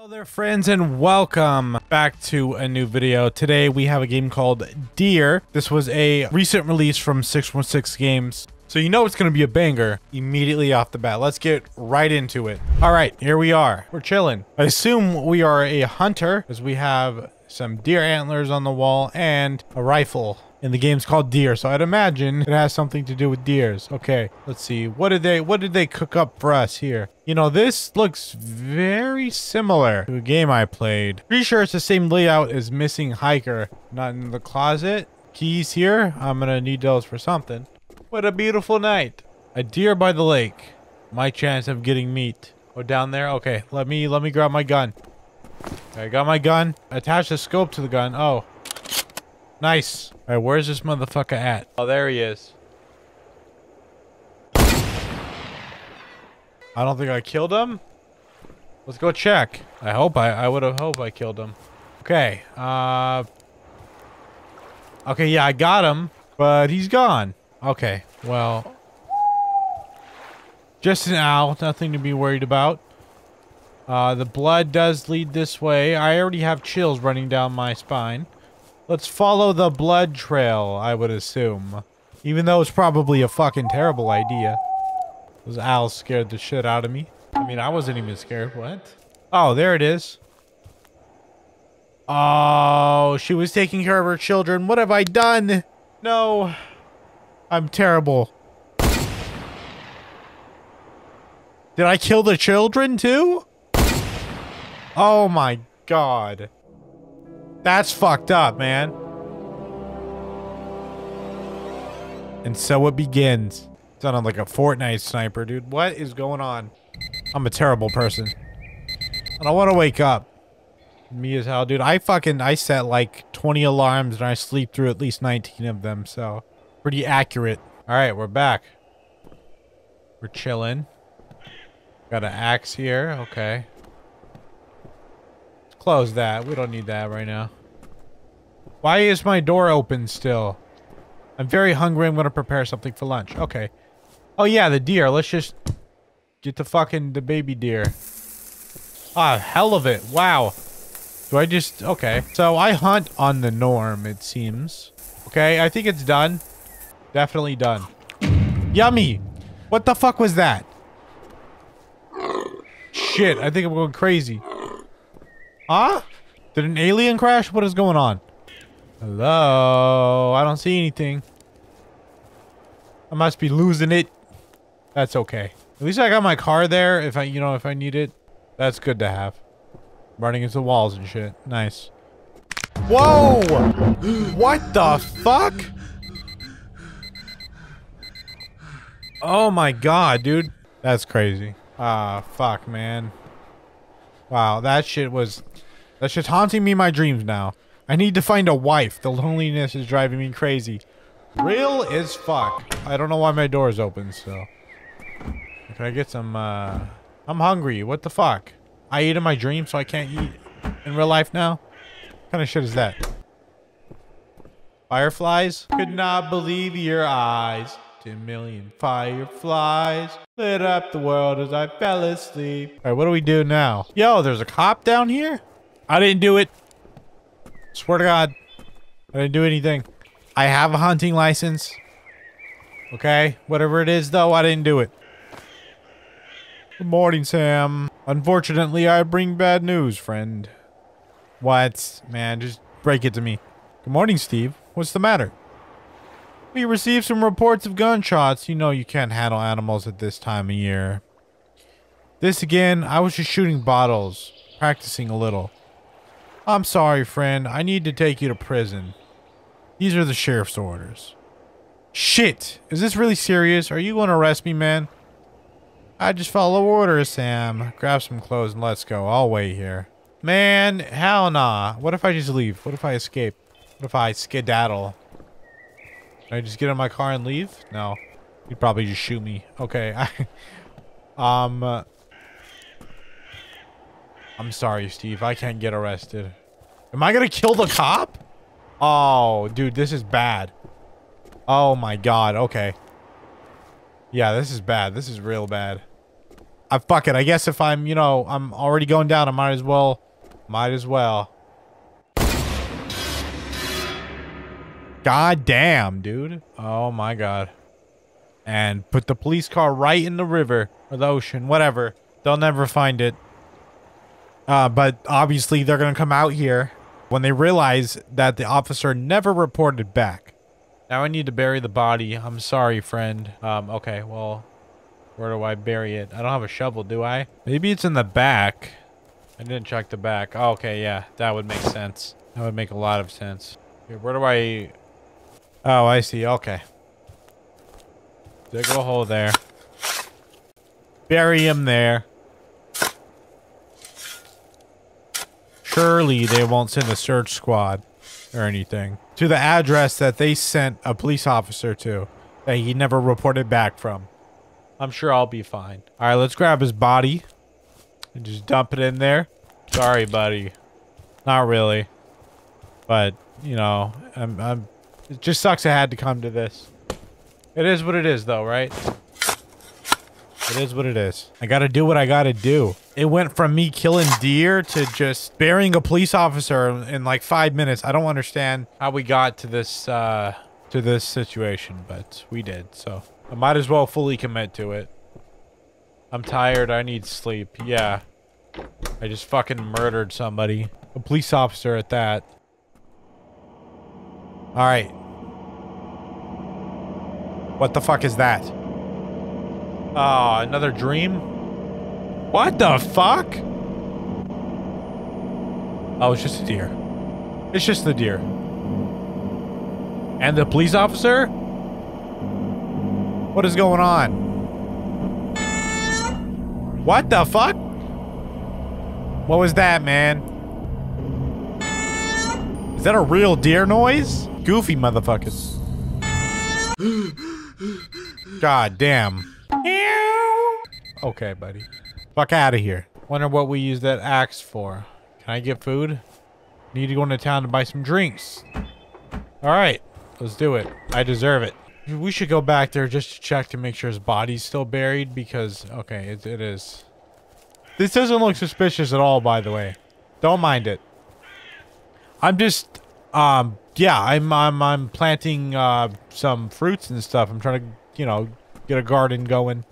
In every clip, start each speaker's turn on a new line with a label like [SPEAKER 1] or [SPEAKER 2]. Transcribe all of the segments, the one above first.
[SPEAKER 1] Hello there friends and welcome back to a new video. Today we have a game called Deer. This was a recent release from 616 Games. So you know it's going to be a banger immediately off the bat. Let's get right into it. All right, here we are. We're chilling. I assume we are a hunter as we have some deer antlers on the wall and a rifle. And the game's called Deer, so I'd imagine it has something to do with deers. Okay, let's see. What did they what did they cook up for us here? You know, this looks very similar to a game I played. Pretty sure it's the same layout as Missing Hiker. Not in the closet. Keys here. I'm gonna need those for something. What a beautiful night. A deer by the lake. My chance of getting meat. Oh, down there? Okay, let me let me grab my gun. I got my gun. Attach the scope to the gun. Oh. Nice. All right, where's this motherfucker at? Oh, there he is. I don't think I killed him. Let's go check. I hope I, I would have hoped I killed him. Okay, uh... Okay, yeah, I got him, but he's gone. Okay, well... Just an owl, nothing to be worried about. Uh, the blood does lead this way. I already have chills running down my spine. Let's follow the blood trail, I would assume. Even though it's probably a fucking terrible idea. Those owls scared the shit out of me. I mean, I wasn't even scared. What? Oh, there it is. Oh, she was taking care of her children. What have I done? No. I'm terrible. Did I kill the children too? Oh my god. That's fucked up, man. And so it begins. Sounded like a Fortnite sniper, dude. What is going on? I'm a terrible person. I don't want to wake up. Me as hell, dude. I fucking, I set like 20 alarms and I sleep through at least 19 of them, so. Pretty accurate. Alright, we're back. We're chilling. Got an axe here. Okay. Close that. We don't need that right now. Why is my door open still? I'm very hungry. I'm going to prepare something for lunch. Okay. Oh, yeah, the deer. Let's just get the fucking the baby deer. Ah, hell of it. Wow. Do I just... Okay. So I hunt on the norm, it seems. Okay, I think it's done. Definitely done. Yummy. What the fuck was that? Shit, I think I'm going crazy. Huh? Did an alien crash? What is going on? Hello? I don't see anything. I must be losing it. That's okay. At least I got my car there if I, you know, if I need it. That's good to have. Running into the walls and shit. Nice. Whoa! what the fuck? Oh my god, dude. That's crazy. Ah, fuck, man. Wow, that shit was... That shit's haunting me my dreams now. I need to find a wife. The loneliness is driving me crazy. Real as fuck. I don't know why my door is open, so... Can I get some, uh... I'm hungry. What the fuck? I eat in my dream, so I can't eat in real life now? What kind of shit is that? Fireflies? Could not believe your eyes. Ten million fireflies lit up the world as I fell asleep. All right, what do we do now? Yo, there's a cop down here? I didn't do it. Swear to God. I didn't do anything. I have a hunting license. Okay, whatever it is though, I didn't do it. Good morning, Sam. Unfortunately, I bring bad news, friend. What? Man, just break it to me. Good morning, Steve. What's the matter? We received some reports of gunshots. You know you can't handle animals at this time of year. This again, I was just shooting bottles, practicing a little. I'm sorry, friend. I need to take you to prison. These are the sheriff's orders. Shit! Is this really serious? Are you going to arrest me, man? I just follow orders, Sam. Grab some clothes and let's go. I'll wait here. Man, hell nah. What if I just leave? What if I escape? What if I skedaddle? Can I just get in my car and leave? No. He'd probably just shoot me. Okay. I... um... Uh, I'm sorry, Steve. I can't get arrested. Am I gonna kill the cop? Oh, dude, this is bad. Oh my god, okay. Yeah, this is bad. This is real bad. I fuck it. I guess if I'm, you know, I'm already going down, I might as well, might as well. God damn, dude. Oh my god. And put the police car right in the river or the ocean, whatever. They'll never find it. Uh, but obviously they're going to come out here when they realize that the officer never reported back. Now I need to bury the body. I'm sorry, friend. Um, okay, well, where do I bury it? I don't have a shovel, do I? Maybe it's in the back. I didn't check the back. Oh, okay, yeah, that would make sense. That would make a lot of sense. Here, where do I... Oh, I see. Okay. Dig a hole there. Bury him there. Surely they won't send a search squad or anything to the address that they sent a police officer to that he never reported back from. I'm sure I'll be fine. All right, let's grab his body and just dump it in there. Sorry, buddy. Not really. But, you know, I'm, I'm, it just sucks it had to come to this. It is what it is, though, right? It is what it is. I gotta do what I gotta do. It went from me killing deer to just burying a police officer in like five minutes. I don't understand how we got to this, uh, to this situation, but we did, so. I might as well fully commit to it. I'm tired, I need sleep. Yeah. I just fucking murdered somebody. A police officer at that. Alright. What the fuck is that? Oh, another dream? What the fuck? Oh, it's just a deer. It's just the deer. And the police officer? What is going on? What the fuck? What was that, man? Is that a real deer noise? Goofy motherfuckers. God damn. Okay, buddy. Fuck out of here. Wonder what we use that axe for. Can I get food? Need to go into town to buy some drinks. Alright, let's do it. I deserve it. We should go back there just to check to make sure his body's still buried because, okay, it, it is. This doesn't look suspicious at all, by the way. Don't mind it. I'm just, um, yeah, I'm, I'm, I'm planting, uh, some fruits and stuff. I'm trying to, you know, get a garden going.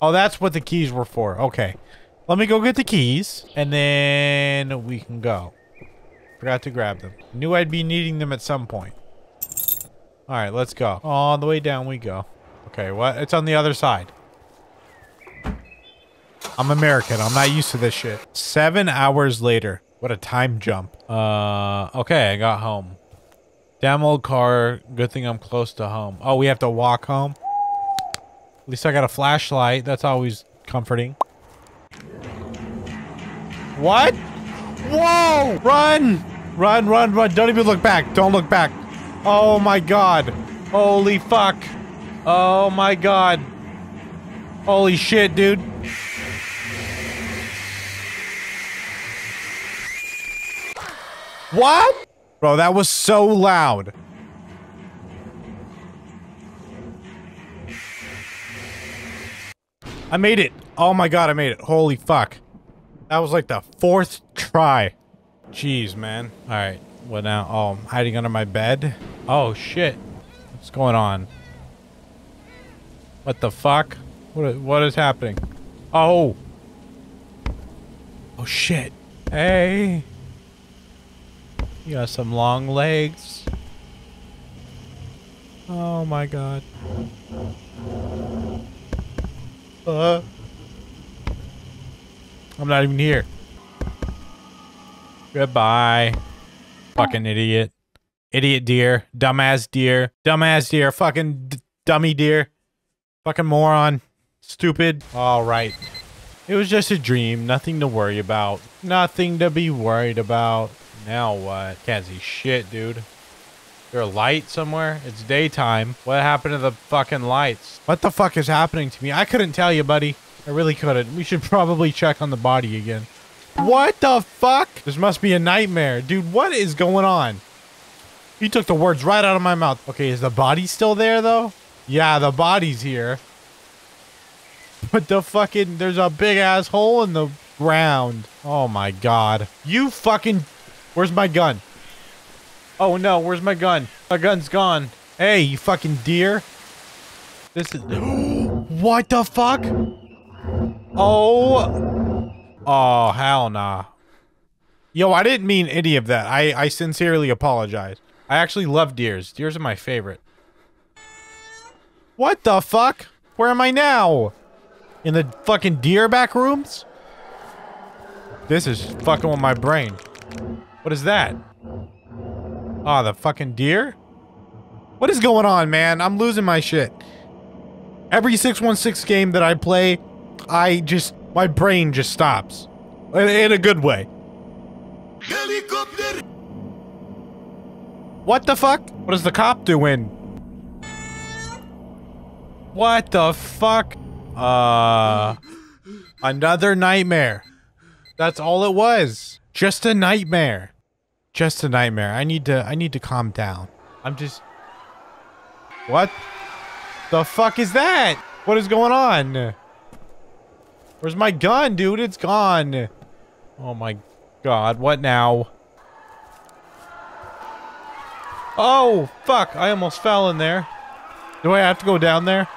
[SPEAKER 1] Oh, that's what the keys were for. Okay. Let me go get the keys, and then we can go. Forgot to grab them. Knew I'd be needing them at some point. All right, let's go. All the way down we go. Okay, what? It's on the other side. I'm American. I'm not used to this shit. Seven hours later. What a time jump. Uh, okay, I got home. Damn old car. Good thing I'm close to home. Oh, we have to walk home? At least I got a flashlight. That's always comforting. What? Whoa! Run! Run, run, run. Don't even look back. Don't look back. Oh my god. Holy fuck. Oh my god. Holy shit, dude. What? Bro, that was so loud. I made it. Oh my god, I made it. Holy fuck. That was like the fourth try. Jeez, man. Alright, what now? Oh, I'm hiding under my bed? Oh, shit. What's going on? What the fuck? What, what is happening? Oh! Oh, shit. Hey! You got some long legs. Oh my god. Uh. I'm not even here. Goodbye. Fucking idiot. Idiot deer. Dumbass deer. Dumbass deer. Fucking dummy deer. Fucking moron. Stupid. Alright. It was just a dream. Nothing to worry about. Nothing to be worried about. Now what? Can't see shit, dude. There a light somewhere? It's daytime. What happened to the fucking lights? What the fuck is happening to me? I couldn't tell you, buddy. I really couldn't. We should probably check on the body again. What the fuck? This must be a nightmare. Dude, what is going on? He took the words right out of my mouth. Okay, is the body still there, though? Yeah, the body's here. But the fucking, there's a big ass hole in the ground. Oh my god. You fucking, where's my gun? Oh no, where's my gun? My gun's gone. Hey, you fucking deer. This is, what the fuck? Oh, oh, hell nah. Yo, I didn't mean any of that. I, I sincerely apologize. I actually love deers. Deers are my favorite. What the fuck? Where am I now? In the fucking deer back rooms? This is fucking with my brain. What is that? Ah, oh, the fucking deer? What is going on, man? I'm losing my shit. Every 616 game that I play, I just, my brain just stops. In, in a good way. Helicopter! What the fuck? What is the cop doing? What the fuck? Uh, another nightmare. That's all it was. Just a nightmare. Just a nightmare. I need to, I need to calm down. I'm just, what the fuck is that? What is going on? Where's my gun, dude? It's gone. Oh my god. What now? Oh, fuck. I almost fell in there. Do I have to go down there?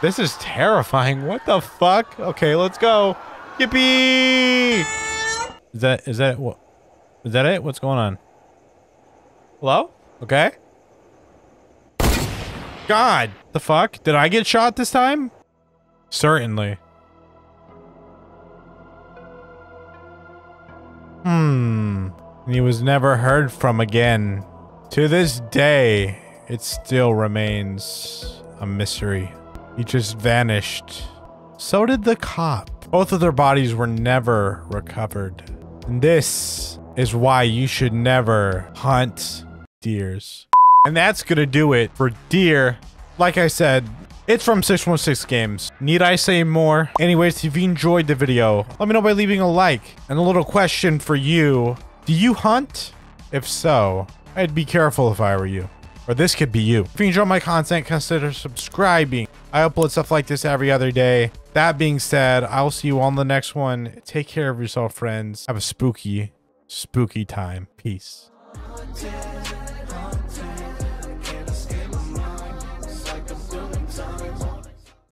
[SPEAKER 1] This is terrifying. What the fuck? Okay, let's go. Yippee! Is that is that what? Is that it? What's going on? Hello? Okay. God, the fuck? Did I get shot this time? Certainly. Hmm. He was never heard from again. To this day, it still remains a mystery. He just vanished. So did the cop. Both of their bodies were never recovered. And this is why you should never hunt deers. And that's gonna do it for deer. Like I said, it's from 616 Games. Need I say more? Anyways, if you enjoyed the video, let me know by leaving a like. And a little question for you. Do you hunt? If so, I'd be careful if I were you. Or this could be you. If you enjoy my content, consider subscribing. I upload stuff like this every other day. That being said, I'll see you on the next one. Take care of yourself, friends. Have a spooky, spooky time. Peace.